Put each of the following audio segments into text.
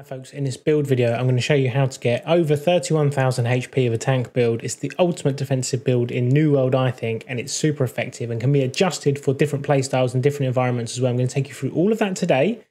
Hi folks, in this build video I'm going to show you how to get over 31,000 HP of a tank build. It's the ultimate defensive build in New World I think and it's super effective and can be adjusted for different playstyles and different environments as well. I'm going to take you through all of that today.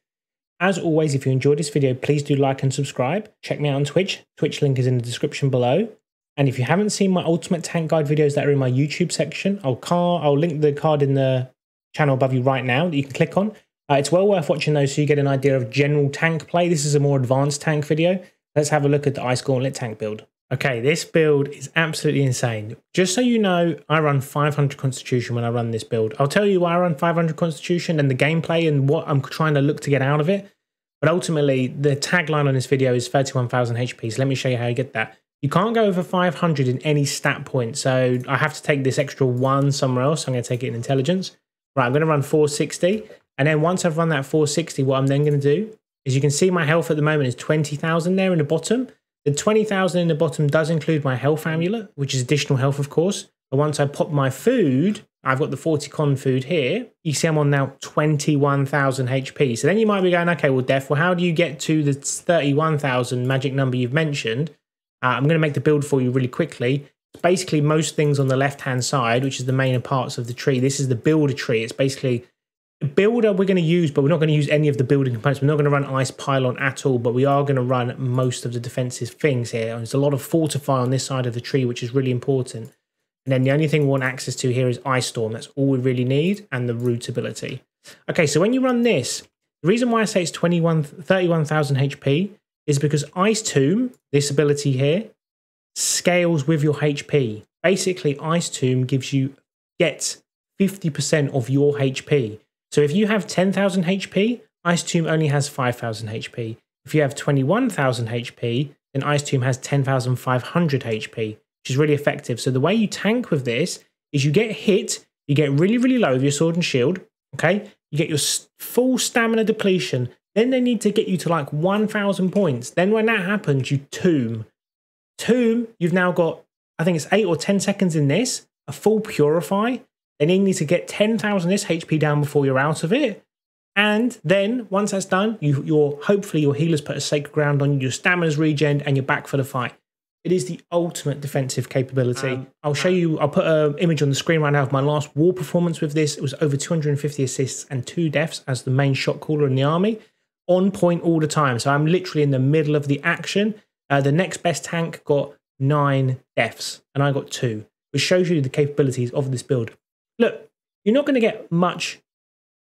As always, if you enjoyed this video, please do like and subscribe. Check me out on Twitch. Twitch link is in the description below. And if you haven't seen my ultimate tank guide videos that are in my YouTube section, I'll, car I'll link the card in the channel above you right now that you can click on. Uh, it's well worth watching those so you get an idea of general tank play. This is a more advanced tank video. Let's have a look at the Ice Gauntlet tank build. Okay, this build is absolutely insane. Just so you know, I run 500 Constitution when I run this build. I'll tell you why I run 500 Constitution and the gameplay and what I'm trying to look to get out of it. But ultimately, the tagline on this video is 31,000 HP. So let me show you how you get that. You can't go over 500 in any stat point. So I have to take this extra one somewhere else. I'm going to take it in intelligence. Right, I'm going to run 460. And then once I've run that 460, what I'm then going to do is you can see my health at the moment is 20,000 there in the bottom. The 20,000 in the bottom does include my health amulet, which is additional health, of course. But once I pop my food, I've got the 40 con food here. You see I'm on now 21,000 HP. So then you might be going, okay, well, Def, well, how do you get to the 31,000 magic number you've mentioned? Uh, I'm going to make the build for you really quickly. It's basically most things on the left-hand side, which is the main parts of the tree. This is the builder tree. It's basically builder we're going to use, but we're not going to use any of the building components. We're not going to run ice pylon at all, but we are going to run most of the defensive things here. There's a lot of fortify on this side of the tree, which is really important. And then the only thing we want access to here is ice storm. That's all we really need, and the root ability. Okay, so when you run this, the reason why I say it's 21, 31,000 HP is because ice tomb, this ability here, scales with your HP. Basically, ice tomb gives you gets 50% of your HP. So if you have 10,000 HP, Ice Tomb only has 5,000 HP. If you have 21,000 HP, then Ice Tomb has 10,500 HP, which is really effective. So the way you tank with this is you get hit, you get really, really low with your sword and shield, okay? You get your full stamina depletion. Then they need to get you to like 1,000 points. Then when that happens, you tomb. Tomb, you've now got, I think it's 8 or 10 seconds in this, a full purify, then you need to get 10,000 this HP down before you're out of it. And then once that's done, you, your hopefully your healers put a sacred ground on you, your stamina's regen, and you're back for the fight. It is the ultimate defensive capability. Um, I'll show you, I'll put an image on the screen right now of my last war performance with this. It was over 250 assists and two deaths as the main shot caller in the army. On point all the time. So I'm literally in the middle of the action. Uh, the next best tank got nine deaths, and I got two, which shows you the capabilities of this build look, you're not going to get much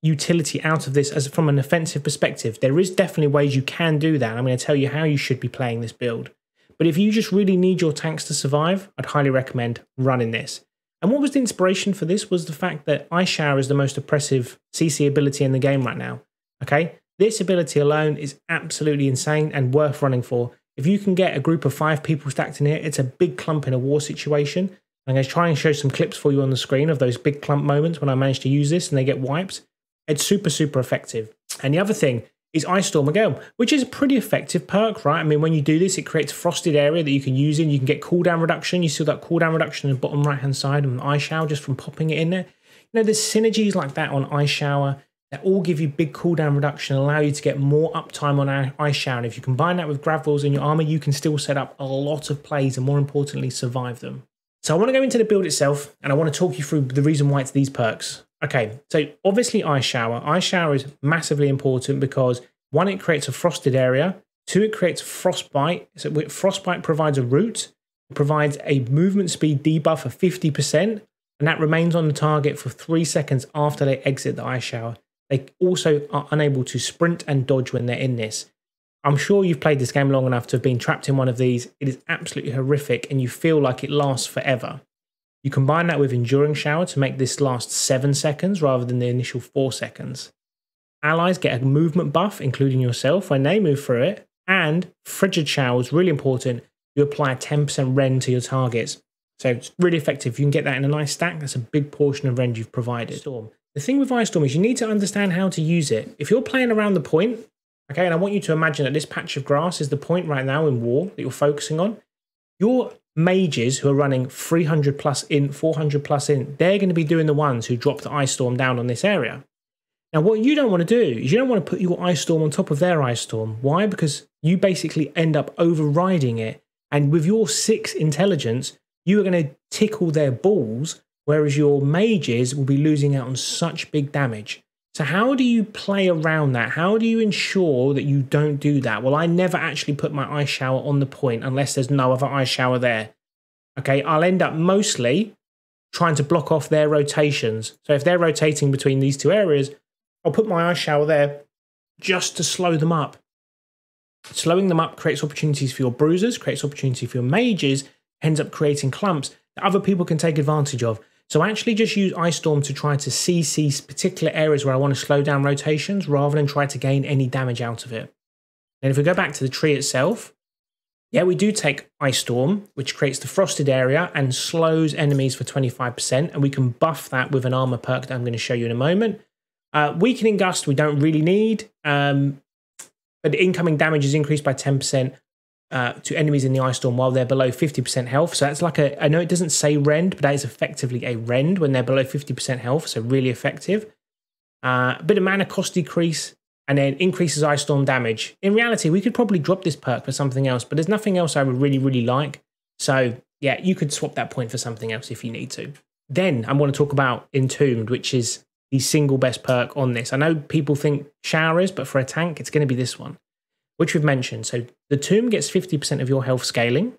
utility out of this as from an offensive perspective. There is definitely ways you can do that. I'm going to tell you how you should be playing this build. But if you just really need your tanks to survive, I'd highly recommend running this. And what was the inspiration for this was the fact that Ice Shower is the most oppressive CC ability in the game right now. Okay, this ability alone is absolutely insane and worth running for. If you can get a group of five people stacked in here, it's a big clump in a war situation. I'm going to try and show some clips for you on the screen of those big clump moments when I manage to use this and they get wiped. It's super, super effective. And the other thing is Ice Storm again, which is a pretty effective perk, right? I mean, when you do this, it creates a frosted area that you can use in. You can get cooldown reduction. You see that cooldown reduction in the bottom right hand side on Ice Shower just from popping it in there. You know, there's synergies like that on Ice Shower that all give you big cooldown reduction, allow you to get more uptime on Ice Shower. And if you combine that with grav wells in your armor, you can still set up a lot of plays and more importantly, survive them. So I want to go into the build itself and I want to talk you through the reason why it's these perks. Okay, so obviously Ice Shower. Ice Shower is massively important because one, it creates a frosted area. Two, it creates frostbite. So frostbite provides a root, it provides a movement speed debuff of 50%, and that remains on the target for three seconds after they exit the Ice Shower. They also are unable to sprint and dodge when they're in this. I'm sure you've played this game long enough to have been trapped in one of these. It is absolutely horrific and you feel like it lasts forever. You combine that with Enduring Shower to make this last 7 seconds rather than the initial 4 seconds. Allies get a movement buff, including yourself, when they move through it. And Frigid Shower is really important. You apply a 10% rend to your targets. So it's really effective. You can get that in a nice stack. That's a big portion of rend you've provided. Storm. The thing with Ice Storm is you need to understand how to use it. If you're playing around the point, Okay, and I want you to imagine that this patch of grass is the point right now in war that you're focusing on. Your mages who are running 300 plus in, 400 plus in, they're going to be doing the ones who drop the ice storm down on this area. Now, what you don't want to do is you don't want to put your ice storm on top of their ice storm. Why? Because you basically end up overriding it. And with your six intelligence, you are going to tickle their balls, whereas your mages will be losing out on such big damage. So, how do you play around that? How do you ensure that you don't do that? Well, I never actually put my ice shower on the point unless there's no other ice shower there. Okay, I'll end up mostly trying to block off their rotations. So, if they're rotating between these two areas, I'll put my ice shower there just to slow them up. Slowing them up creates opportunities for your bruisers, creates opportunity for your mages, ends up creating clumps that other people can take advantage of. So I actually just use Ice Storm to try to CC particular areas where I want to slow down rotations rather than try to gain any damage out of it. And if we go back to the tree itself, yeah, we do take Ice Storm, which creates the frosted area and slows enemies for 25%, and we can buff that with an armor perk that I'm going to show you in a moment. Uh, weakening Gust we don't really need, um, but incoming damage is increased by 10% uh, to enemies in the ice storm while they're below 50% health. So that's like a, I know it doesn't say rend, but that is effectively a rend when they're below 50% health. So really effective. Uh, a bit of mana cost decrease and then increases ice storm damage. In reality, we could probably drop this perk for something else, but there's nothing else I would really, really like. So yeah, you could swap that point for something else if you need to. Then I want to talk about Entombed, which is the single best perk on this. I know people think shower is, but for a tank, it's going to be this one which we've mentioned. So the tomb gets 50% of your health scaling.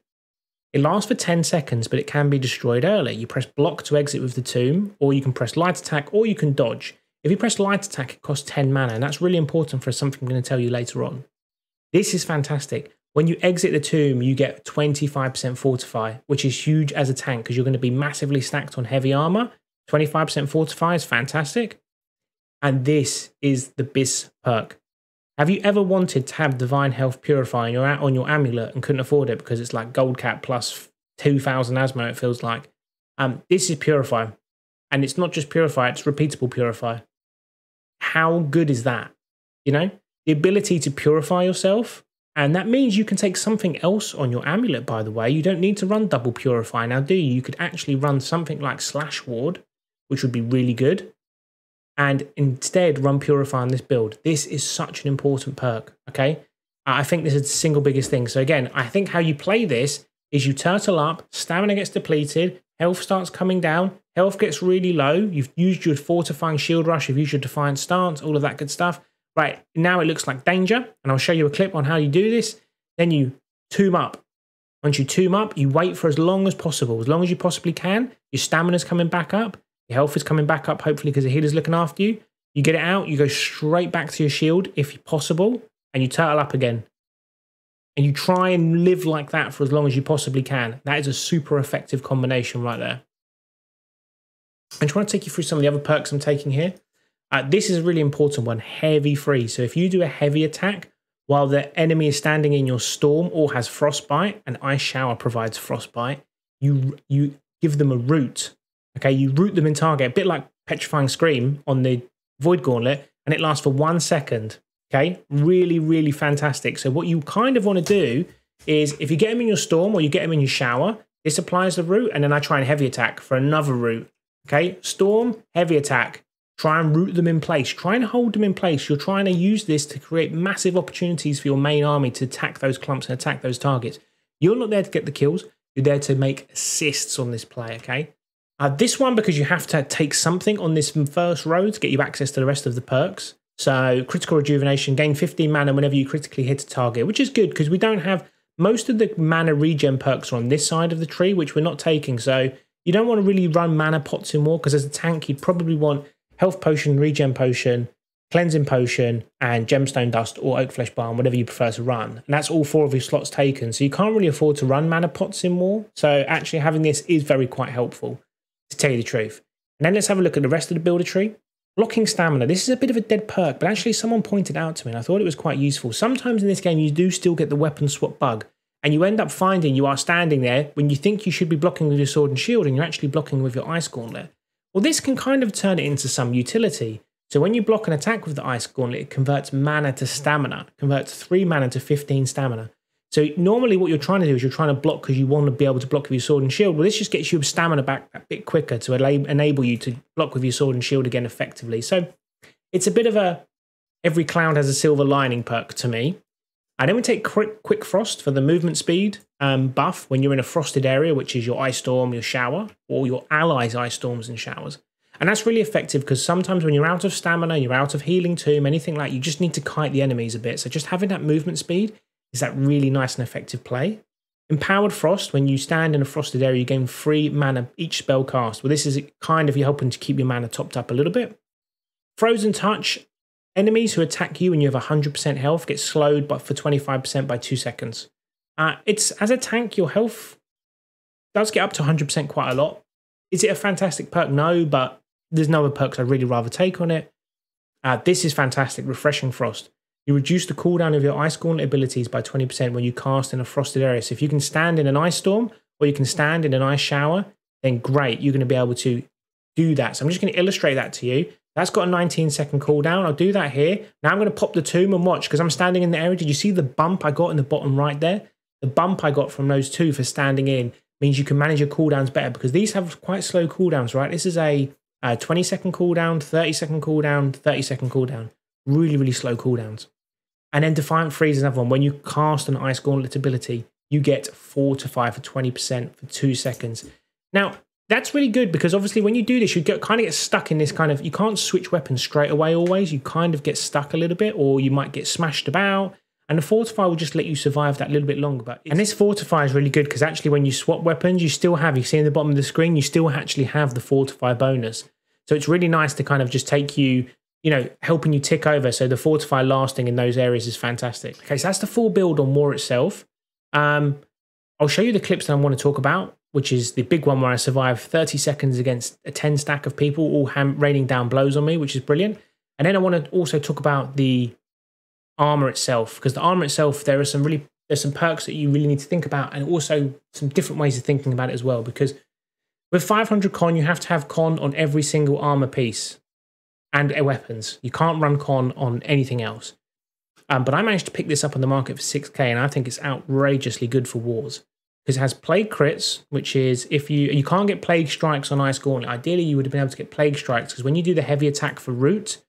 It lasts for 10 seconds, but it can be destroyed early. You press block to exit with the tomb, or you can press light attack, or you can dodge. If you press light attack, it costs 10 mana, and that's really important for something I'm going to tell you later on. This is fantastic. When you exit the tomb, you get 25% fortify, which is huge as a tank because you're going to be massively stacked on heavy armor. 25% fortify is fantastic. And this is the BIS perk. Have you ever wanted to have Divine Health Purify on your, on your amulet and couldn't afford it because it's like gold cap plus 2000 azoth, it feels like? Um, this is Purify. And it's not just Purify, it's repeatable Purify. How good is that? You know, the ability to purify yourself. And that means you can take something else on your amulet, by the way. You don't need to run double Purify now, do you? You could actually run something like Slash Ward, which would be really good and instead run Purify on this build. This is such an important perk, okay? I think this is the single biggest thing. So again, I think how you play this is you turtle up, stamina gets depleted, health starts coming down, health gets really low, you've used your fortifying shield rush, you've used your defiant stance, all of that good stuff. Right, now it looks like danger, and I'll show you a clip on how you do this. Then you tomb up. Once you tomb up, you wait for as long as possible, as long as you possibly can. Your stamina's coming back up. Your health is coming back up, hopefully, because the healer's looking after you. You get it out, you go straight back to your shield if possible, and you turtle up again. And you try and live like that for as long as you possibly can. That is a super effective combination right there. I just want to take you through some of the other perks I'm taking here. Uh, this is a really important one, heavy free. So if you do a heavy attack while the enemy is standing in your storm or has frostbite, and ice shower provides frostbite, you you give them a root Okay, you root them in target, a bit like Petrifying Scream on the Void Gauntlet, and it lasts for one second. Okay, really, really fantastic. So, what you kind of want to do is if you get them in your storm or you get them in your shower, this applies the root, and then I try and heavy attack for another root. Okay, storm, heavy attack. Try and root them in place. Try and hold them in place. You're trying to use this to create massive opportunities for your main army to attack those clumps and attack those targets. You're not there to get the kills. You're there to make assists on this play, okay? Uh, this one, because you have to take something on this first road to get you access to the rest of the perks. So, critical rejuvenation, gain 15 mana whenever you critically hit a target, which is good because we don't have most of the mana regen perks are on this side of the tree, which we're not taking. So, you don't want to really run mana pots in war because as a tank, you'd probably want health potion, regen potion, cleansing potion, and gemstone dust or oak flesh balm, whatever you prefer to run. And that's all four of your slots taken. So, you can't really afford to run mana pots in war. So, actually, having this is very quite helpful to tell you the truth. And then let's have a look at the rest of the builder tree. Blocking stamina. This is a bit of a dead perk, but actually someone pointed out to me and I thought it was quite useful. Sometimes in this game you do still get the weapon swap bug and you end up finding you are standing there when you think you should be blocking with your sword and shield and you're actually blocking with your ice gauntlet. Well, this can kind of turn it into some utility. So when you block an attack with the ice gauntlet, it converts mana to stamina, converts 3 mana to 15 stamina. So normally what you're trying to do is you're trying to block because you want to be able to block with your sword and shield. Well, this just gets your stamina back a bit quicker to enable you to block with your sword and shield again effectively. So it's a bit of a every cloud has a silver lining perk to me. And then we take quick, quick frost for the movement speed um, buff when you're in a frosted area, which is your ice storm, your shower, or your allies' ice storms and showers. And that's really effective because sometimes when you're out of stamina, you're out of healing tomb, anything like you just need to kite the enemies a bit. So just having that movement speed is that really nice and effective play. Empowered Frost, when you stand in a frosted area, you gain free mana each spell cast. Well, this is kind of you helping to keep your mana topped up a little bit. Frozen Touch, enemies who attack you when you have 100% health get slowed by, for 25% by 2 seconds. Uh, it's As a tank, your health does get up to 100% quite a lot. Is it a fantastic perk? No, but there's no other perks I'd really rather take on it. Uh, this is fantastic, Refreshing Frost. You reduce the cooldown of your Ice Gauntlet abilities by 20% when you cast in a frosted area. So if you can stand in an ice storm or you can stand in an ice shower, then great, you're going to be able to do that. So I'm just going to illustrate that to you. That's got a 19 second cooldown. I'll do that here. Now I'm going to pop the tomb and watch because I'm standing in the area. Did you see the bump I got in the bottom right there? The bump I got from those two for standing in means you can manage your cooldowns better because these have quite slow cooldowns, right? This is a, a 20 second cooldown, 30 second cooldown, 30 second cooldown. Really, really slow cooldowns. And then Defiant Freeze is another one. When you cast an Ice Gauntlet ability, you get five for 20% for two seconds. Now, that's really good because obviously when you do this, you get kind of get stuck in this kind of you can't switch weapons straight away always. You kind of get stuck a little bit, or you might get smashed about. And the fortify will just let you survive that little bit longer. But and this fortify is really good because actually when you swap weapons, you still have, you see in the bottom of the screen, you still actually have the fortify bonus. So it's really nice to kind of just take you you know, helping you tick over. So the fortify lasting in those areas is fantastic. Okay, so that's the full build on war itself. Um, I'll show you the clips that I want to talk about, which is the big one where I survive 30 seconds against a 10 stack of people all ham- raining down blows on me, which is brilliant. And then I want to also talk about the armor itself, because the armor itself, there are some really there's some perks that you really need to think about, and also some different ways of thinking about it as well. Because with 500 con, you have to have con on every single armor piece and weapons. You can't run con on anything else. Um, but I managed to pick this up on the market for 6k, and I think it's outrageously good for wars because it has plague crits, which is if you you can't get plague strikes on ice gauntlet. Ideally, you would have been able to get plague strikes because when you do the heavy attack for root,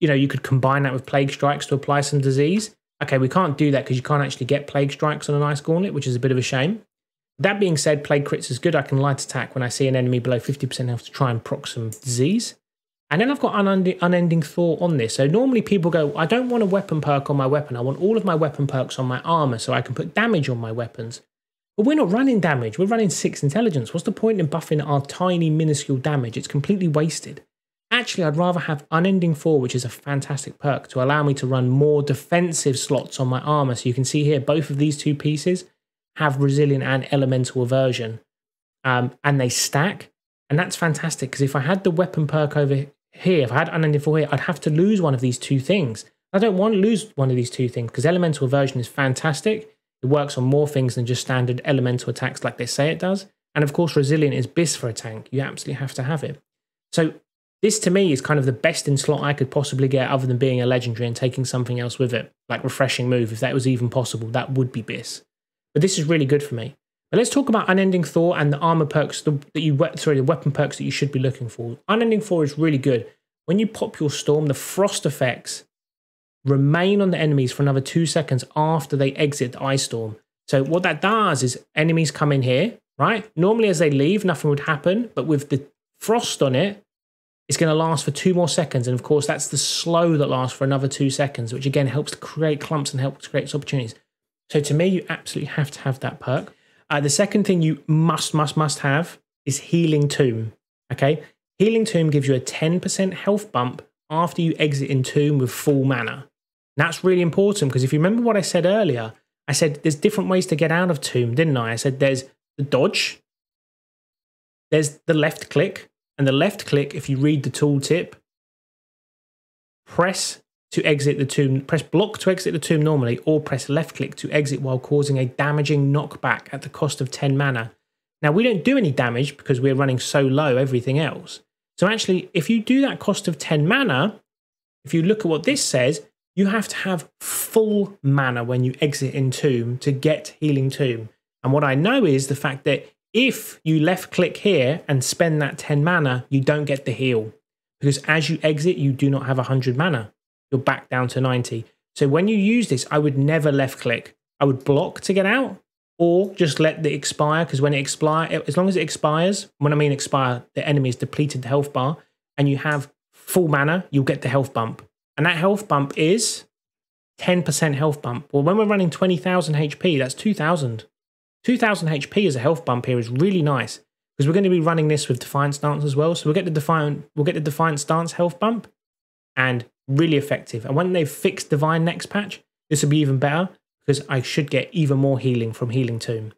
you know you could combine that with plague strikes to apply some disease. Okay, we can't do that because you can't actually get plague strikes on an ice gauntlet, which is a bit of a shame. That being said, plague crits is good. I can light attack when I see an enemy below 50% health to try and proc some disease. And then I've got unending, unending thought on this. So normally people go, I don't want a weapon perk on my weapon. I want all of my weapon perks on my armor so I can put damage on my weapons. But we're not running damage. We're running six intelligence. What's the point in buffing our tiny, minuscule damage? It's completely wasted. Actually, I'd rather have Unending Thought, which is a fantastic perk to allow me to run more defensive slots on my armor. So you can see here, both of these two pieces have Resilient and Elemental Aversion. Um, and they stack. And that's fantastic because if I had the weapon perk over here, if I had unending here, I'd have to lose one of these two things. I don't want to lose one of these two things because elemental aversion is fantastic. It works on more things than just standard elemental attacks like they say it does. And of course, resilient is bis for a tank. You absolutely have to have it. So this to me is kind of the best in slot I could possibly get other than being a legendary and taking something else with it, like refreshing move. If that was even possible, that would be bis. But this is really good for me. But let's talk about Unending Thought and the armor perks that you sorry the weapon perks that you should be looking for. Unending Thought is really good. When you pop your storm, the frost effects remain on the enemies for another two seconds after they exit the ice storm. So what that does is enemies come in here, right? Normally as they leave, nothing would happen, but with the frost on it, it's going to last for two more seconds. And of course, that's the slow that lasts for another two seconds, which again helps to create clumps and helps to create opportunities. So to me, you absolutely have to have that perk. Uh, the second thing you must, must, must have is Healing Tomb. Okay. Healing Tomb gives you a 10% health bump after you exit in Tomb with full mana. And that's really important because if you remember what I said earlier, I said there's different ways to get out of Tomb, didn't I? I said there's the dodge, there's the left click, and the left click, if you read the tooltip, press to exit the tomb, press block to exit the tomb normally, or press left click to exit while causing a damaging knockback at the cost of 10 mana. Now, we don't do any damage because we're running so low everything else. So, actually, if you do that cost of 10 mana, if you look at what this says, you have to have full mana when you exit in Tomb to get Healing Tomb. And what I know is the fact that if you left click here and spend that 10 mana, you don't get the heal. because as you exit, you do not have 100 mana. You're back down to 90. So when you use this, I would never left click. I would block to get out or just let it expire because when it expire, as long as it expires, when I mean expire, the enemy has depleted the health bar and you have full mana, you'll get the health bump. And that health bump is 10% health bump. Well, when we're running 20,000 HP, that's 2,000. 2,000 HP as a health bump here is really nice because we're going to be running this with Defiant Stance as well. So we'll get the Defiant, we'll get the Defiant Stance health bump and really effective. And when they've fixed Divine next patch, this will be even better because I should get even more healing from Healing Tomb.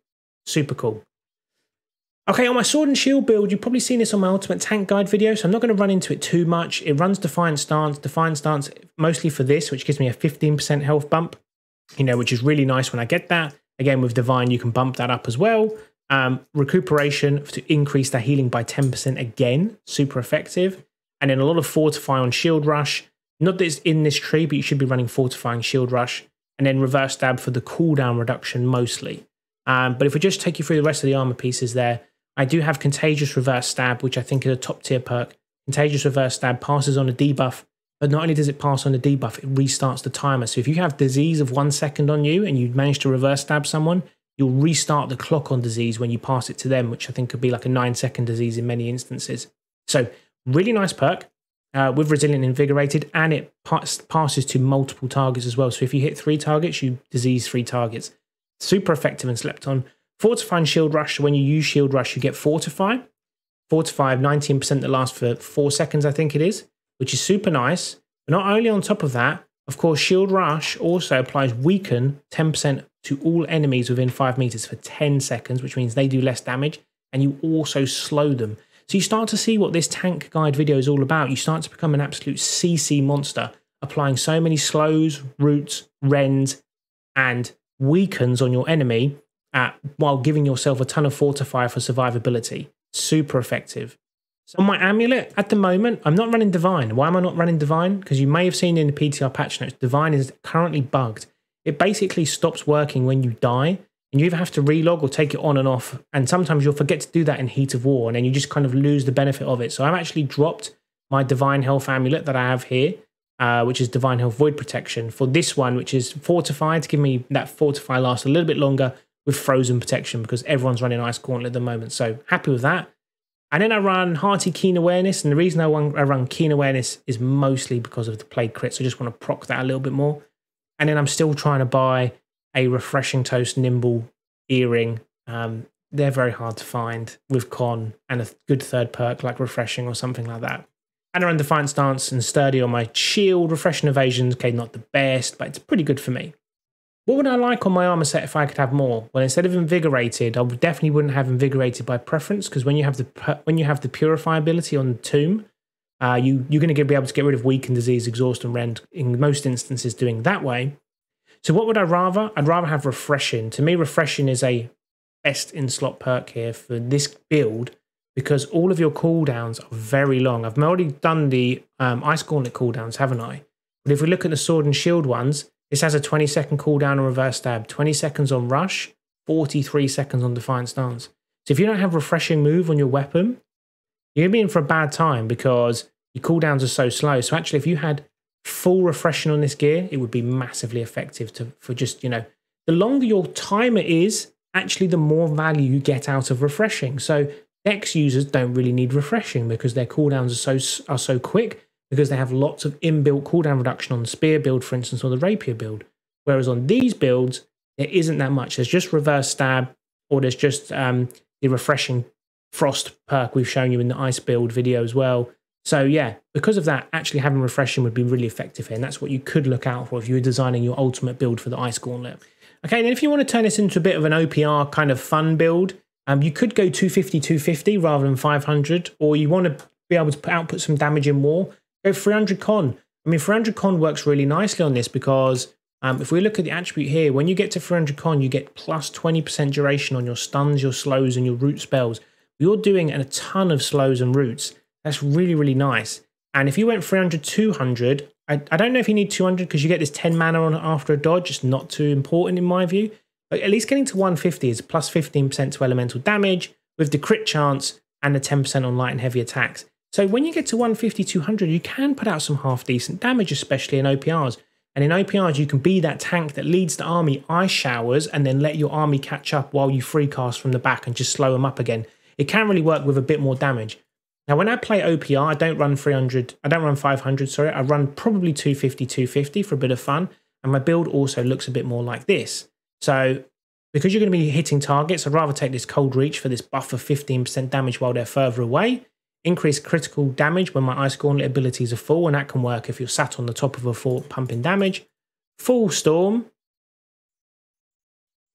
Super cool. Okay, on my Sword and Shield build, you've probably seen this on my Ultimate Tank Guide video, so I'm not going to run into it too much. It runs Defiant Stance, Defiant Stance mostly for this, which gives me a 15% health bump, you know, which is really nice when I get that. Again, with Divine, you can bump that up as well. Um, recuperation to increase that healing by 10% again, super effective. And then a lot of Fortify on Shield Rush. Not that it's in this tree, but you should be running Fortifying Shield Rush. And then Reverse Stab for the cooldown reduction mostly. Um, but if we just take you through the rest of the armor pieces there, I do have Contagious Reverse Stab, which I think is a top tier perk. Contagious Reverse Stab passes on a debuff but not only does it pass on the debuff, it restarts the timer. So if you have disease of one second on you and you manage to reverse stab someone, you'll restart the clock on disease when you pass it to them, which I think could be like a nine second disease in many instances. So really nice perk uh, with Resilient Invigorated, and it pass passes to multiple targets as well. So if you hit three targets, you disease three targets. Super effective and slept on. Fortify and Shield Rush. When you use Shield Rush, you get Fortify. Fortify 19% that lasts for four seconds, I think it is which is super nice. But not only on top of that, of course, Shield Rush also applies Weaken 10% to all enemies within 5 meters for 10 seconds, which means they do less damage, and you also slow them. So you start to see what this tank guide video is all about. You start to become an absolute CC monster, applying so many slows, roots, rends, and weakens on your enemy at, while giving yourself a ton of fortify for survivability. Super effective. So my amulet, at the moment, I'm not running Divine. Why am I not running Divine? Because you may have seen in the PTR patch notes, Divine is currently bugged. It basically stops working when you die, and you either have to relog or take it on and off. And sometimes you'll forget to do that in Heat of War, and then you just kind of lose the benefit of it. So I've actually dropped my Divine Health amulet that I have here, uh, which is Divine Health Void Protection, for this one, which is Fortified to give me that Fortify last a little bit longer with Frozen Protection because everyone's running Ice Gauntlet at the moment. So happy with that. And then I run Hearty Keen Awareness. And the reason I run, I run Keen Awareness is mostly because of the Plague Crit. So I just want to proc that a little bit more. And then I'm still trying to buy a Refreshing Toast Nimble earring. Um, they're very hard to find with con and a good third perk like Refreshing or something like that. And around Defiant Stance and Sturdy on my shield. Refreshing Evasions, okay, not the best, but it's pretty good for me. What would I like on my armor set if I could have more? Well, instead of invigorated, I definitely wouldn't have invigorated by preference because when you have the when you have the purify ability on the tomb, uh, you you're going to be able to get rid of weaken disease, exhaust, and rend in most instances doing that way. So what would I rather? I'd rather have refreshing. To me, refreshing is a best in slot perk here for this build because all of your cooldowns are very long. I've already done the um, ice gauntlet cooldowns, haven't I? But if we look at the sword and shield ones, this has a 20 second cooldown on reverse stab, 20 seconds on rush, 43 seconds on defiant stance. So if you don't have refreshing move on your weapon, you're to be in for a bad time because your cooldowns are so slow. So actually, if you had full refreshing on this gear, it would be massively effective to for just, you know, the longer your timer is, actually the more value you get out of refreshing. So X users don't really need refreshing because their cooldowns are so are so quick because they have lots of inbuilt cooldown reduction on the spear build, for instance, or the rapier build. Whereas on these builds, there isn't that much. There's just reverse stab, or there's just um, the refreshing frost perk we've shown you in the ice build video as well. So yeah, because of that, actually having refreshing would be really effective here, and that's what you could look out for if you were designing your ultimate build for the ice gauntlet. Okay, then if you want to turn this into a bit of an OPR kind of fun build, um, you could go 250, 250 rather than 500, or you want to be able to put, output some damage in war. Go 300 con. I mean, 300 con works really nicely on this because um, if we look at the attribute here, when you get to 300 con, you get plus 20% duration on your stuns, your slows, and your root spells. You're doing a ton of slows and roots. That's really, really nice. And if you went 300, 200, I, I don't know if you need 200 because you get this 10 mana on after a dodge. It's not too important in my view. But at least getting to 150 is plus 15% to elemental damage with the crit chance and the 10% on light and heavy attacks So when you get to 150, 200, you can put out some half decent damage, especially in OPRs. And in OPRs, you can be that tank that leads the army ice showers and then let your army catch up while you free cast from the back and just slow them up again. It can really work with a bit more damage. Now, when I play OPR, I don't run 300, I don't run 500, sorry, I run probably 250, 250 for a bit of fun. And my build also looks a bit more like this. So because you're going to be hitting targets, I'd rather take this cold reach for this buff of 15% damage while they're further away increase critical damage when my ice gauntlet abilities are full, and that can work if you're sat on the top of a fort pumping damage. Full storm,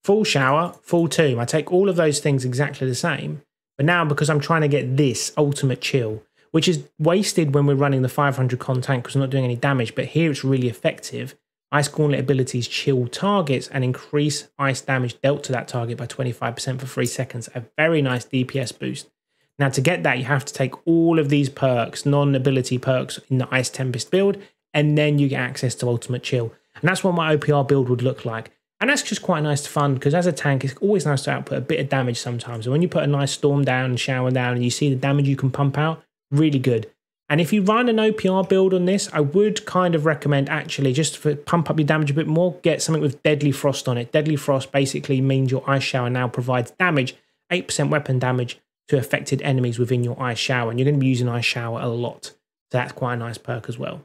full shower, full tomb. I take all of those things exactly the same, but now because I'm trying to get this ultimate chill, which is wasted when we're running the 500 con tank because we're not doing any damage, but here it's really effective. Ice Gauntlet abilities chill targets and increase ice damage dealt to that target by 25% for 3 seconds. A very nice DPS boost. Now, to get that, you have to take all of these perks, non ability perks in the Ice Tempest build, and then you get access to Ultimate Chill. And that's what my OPR build would look like. And that's just quite nice to fun because as a tank, it's always nice to output a bit of damage sometimes. And when you put a nice storm down and shower down and you see the damage you can pump out, really good. And if you run an OPR build on this, I would kind of recommend actually just to pump up your damage a bit more, get something with Deadly Frost on it. Deadly Frost basically means your Ice Shower now provides damage, 8% weapon damage, to affected enemies within your ice shower. And you're going to be using ice shower a lot. So that's quite a nice perk as well.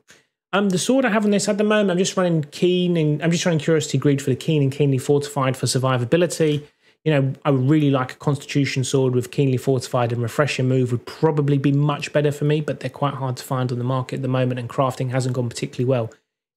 Um, the sword I have on this at the moment, I'm just running keen and I'm just running curiosity greed for the keen and keenly fortified for survivability. You know, I would really like a constitution sword with keenly fortified and refresher move would probably be much better for me, but they're quite hard to find on the market at the moment and crafting hasn't gone particularly well.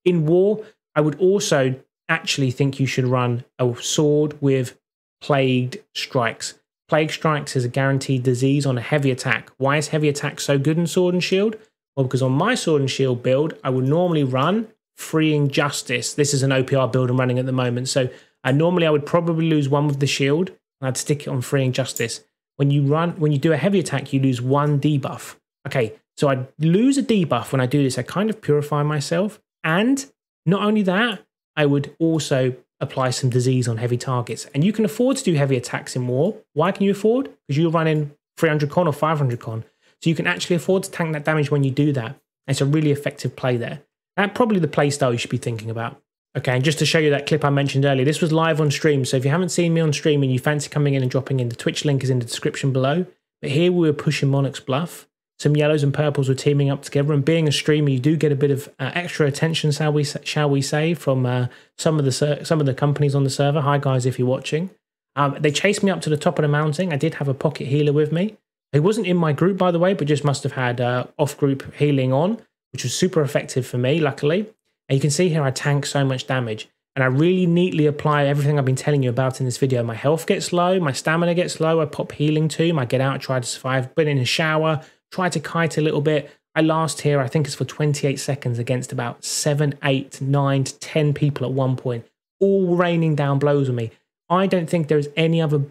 In war, I would also actually think you should run a sword with plagued strikes. Plague Strikes is a guaranteed disease on a heavy attack. Why is heavy attack so good in Sword and Shield? Well, because on my Sword and Shield build, I would normally run Freeing Justice. This is an OPR build I'm running at the moment. So I normally I would probably lose one with the shield and I'd stick it on Freeing Justice. When you run, when you do a heavy attack, you lose one debuff. Okay, so I lose a debuff when I do this. I kind of purify myself. And not only that, I would also apply some disease on heavy targets. And you can afford to do heavy attacks in war. Why can you afford? Because you're running 300 con or 500 con. So you can actually afford to tank that damage when you do that. It's a really effective play there. That's probably the play style you should be thinking about. Okay, and just to show you that clip I mentioned earlier, this was live on stream. So if you haven't seen me on stream and you fancy coming in and dropping in, the Twitch link is in the description below. But here we were pushing Monarch's Bluff some yellows and purples were teaming up together. And being a streamer, you do get a bit of uh, extra attention, shall we shall we say, from uh, some of the some of the companies on the server. Hi guys, if you're watching. Um, they chased me up to the top of the mountain. I did have a pocket healer with me. He wasn't in my group, by the way, but just must have had uh, off-group healing on, which was super effective for me, luckily. And you can see here I tank so much damage. And I really neatly apply everything I've been telling you about in this video. My health gets low, my stamina gets low, I pop healing too, I get out, try to survive, but in a shower, try to kite a little bit. I last here, I think it's for 28 seconds against about seven, eight, nine to 10 people at one point, all raining down blows on me. I don't think there is any other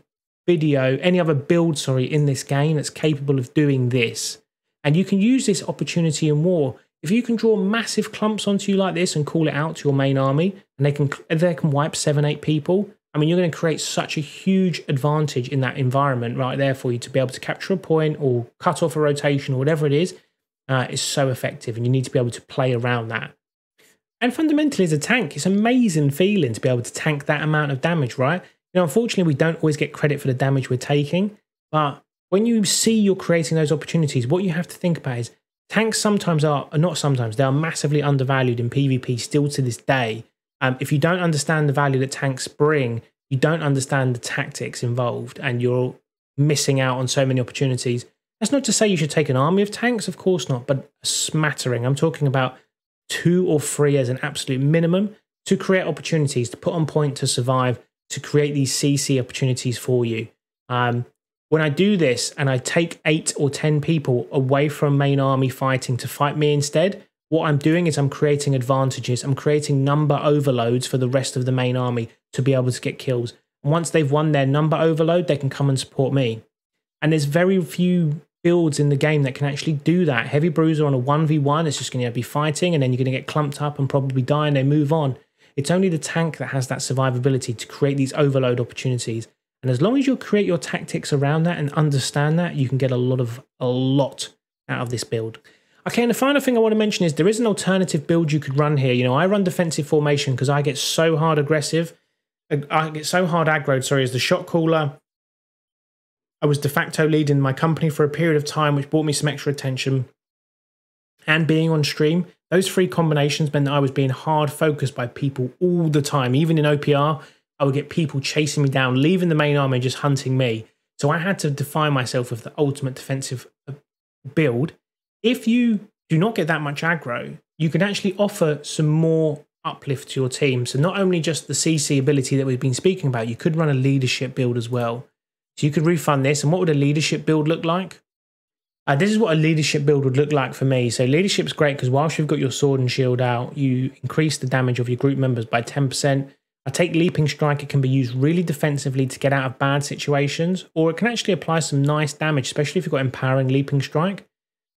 video, any other build, sorry, in this game that's capable of doing this. And you can use this opportunity in war. If you can draw massive clumps onto you like this and call it out to your main army, and they can they can wipe seven, eight people, I mean, you're going to create such a huge advantage in that environment right there for you to be able to capture a point or cut off a rotation or whatever it is. Uh, is so effective, and you need to be able to play around that. And fundamentally, as a tank, it's amazing feeling to be able to tank that amount of damage, right? Know, unfortunately, we don't always get credit for the damage we're taking, but when you see you're creating those opportunities, what you have to think about is tanks sometimes are, not sometimes, they are massively undervalued in PvP still to this day um, if you don't understand the value that tanks bring, you don't understand the tactics involved, and you're missing out on so many opportunities. That's not to say you should take an army of tanks, of course not, but a smattering. I'm talking about two or three as an absolute minimum to create opportunities, to put on point to survive, to create these CC opportunities for you. Um, when I do this and I take eight or 10 people away from main army fighting to fight me instead, what I'm doing is I'm creating advantages. I'm creating number overloads for the rest of the main army to be able to get kills. And once they've won their number overload, they can come and support me. And there's very few builds in the game that can actually do that. Heavy Bruiser on a 1v1 it's just going to be fighting and then you're going to get clumped up and probably die and they move on. It's only the tank that has that survivability to create these overload opportunities. And as long as you create your tactics around that and understand that, you can get a lot of a lot out of this build. Okay, and the final thing I want to mention is there is an alternative build you could run here. You know, I run defensive formation because I get so hard aggressive. Uh, I get so hard aggroed, sorry, as the shot caller. I was de facto leading my company for a period of time, which brought me some extra attention. And being on stream, those three combinations meant that I was being hard focused by people all the time. Even in OPR, I would get people chasing me down, leaving the main army, just hunting me. So I had to define myself with the ultimate defensive uh, build if you do not get that much aggro, you can actually offer some more uplift to your team. So not only just the CC ability that we've been speaking about, you could run a leadership build as well. So you could refund this. And what would a leadership build look like? Uh, this is what a leadership build would look like for me. So leadership's great because whilst you've got your sword and shield out, you increase the damage of your group members by 10%. I take leaping strike. It can be used really defensively to get out of bad situations, or it can actually apply some nice damage, especially if you've got empowering leaping strike.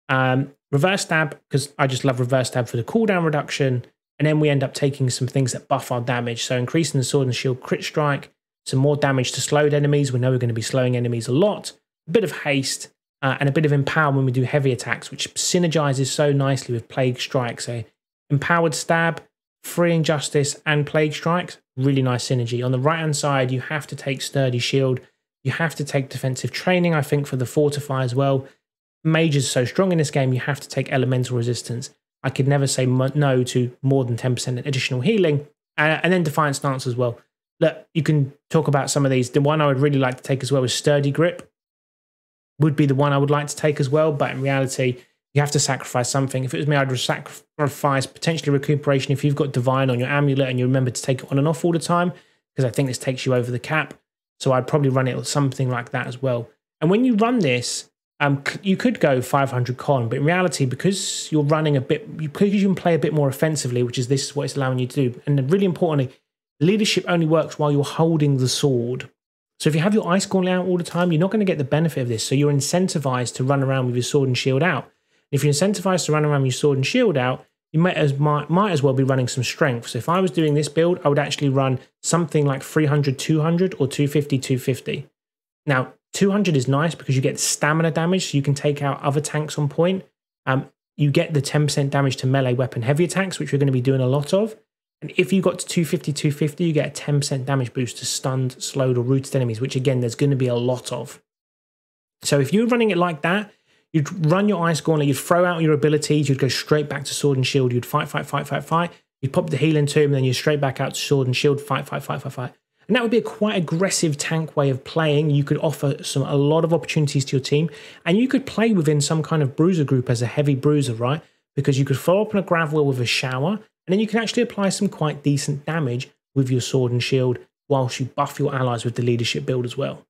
Um, reverse stab, because I just love reverse stab for the cooldown reduction. And then we end up taking some things that buff our damage. So increasing the sword and shield crit strike, some more damage to slowed enemies. We know we're going to be slowing enemies a lot. A bit of haste uh, and a bit of empower when we do heavy attacks, which synergizes so nicely with plague strike. So empowered stab, freeing justice, and plague strikes. Really nice synergy. On the right hand side, you have to take sturdy shield. You have to take defensive training, I think, for the fortify as well mages so strong in this game, you have to take elemental resistance. I could never say no to more than 10% additional healing. Uh, and then Defiant Stance as well. Look, you can talk about some of these. The one I would really like to take as well is Sturdy Grip. Would be the one I would like to take as well, but in reality, you have to sacrifice something. If it was me, I'd sacrifice potentially recuperation if you've got Divine on your amulet and you remember to take it on and off all the time, because I think this takes you over the cap. So I'd probably run it something like that as well. And when you run this, um, you could go 500 con, but in reality, because you're running a bit, because you can play a bit more offensively, which is this is what it's allowing you to do. And really importantly, leadership only works while you're holding the sword. So if you have your ice gauntlet out all the time, you're not going to get the benefit of this. So you're incentivized to run around with your sword and shield out. If you're incentivized to run around with your sword and shield out, you might as might, might as well be running some strength. So if I was doing this build, I would actually run something like 300, 200 or 250, 250. Now, 200 is nice because you get stamina damage, so you can take out other tanks on point. Um, you get the 10% damage to melee weapon heavy attacks, which we're going to be doing a lot of. And if you got to 250, 250, you get a 10% damage boost to stunned, slowed, or rooted enemies, which again, there's going to be a lot of. So if you're running it like that, you'd run your Ice Gauntlet, you'd throw out your abilities, you'd go straight back to Sword and Shield, you'd fight, fight, fight, fight, fight. You'd pop the healing tomb, then you're straight back out to Sword and Shield, fight, fight, fight, fight, fight. And that would be a quite aggressive tank way of playing. You could offer some a lot of opportunities to your team, and you could play within some kind of bruiser group as a heavy bruiser, right? Because you could follow up on a grav well with a shower, and then you can actually apply some quite decent damage with your sword and shield whilst you buff your allies with the leadership build as well.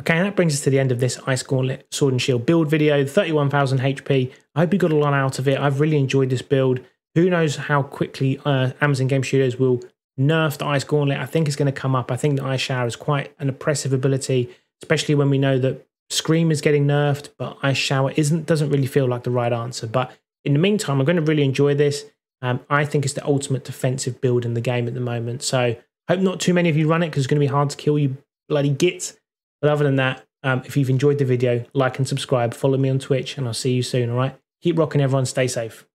Okay, and that brings us to the end of this Ice Gauntlet Sword and Shield build video, 31,000 HP. I hope you got a lot out of it. I've really enjoyed this build. Who knows how quickly uh, Amazon Game Studios will nerf the Ice Gauntlet. I think it's going to come up. I think the Ice Shower is quite an oppressive ability, especially when we know that Scream is getting nerfed, but Ice Shower isn't. Doesn't really feel like the right answer. But in the meantime, I'm going to really enjoy this. Um, I think it's the ultimate defensive build in the game at the moment. So hope not too many of you run it because it's going to be hard to kill you bloody gits. But other than that, um, if you've enjoyed the video, like and subscribe. Follow me on Twitch, and I'll see you soon. All right, keep rocking, everyone. Stay safe.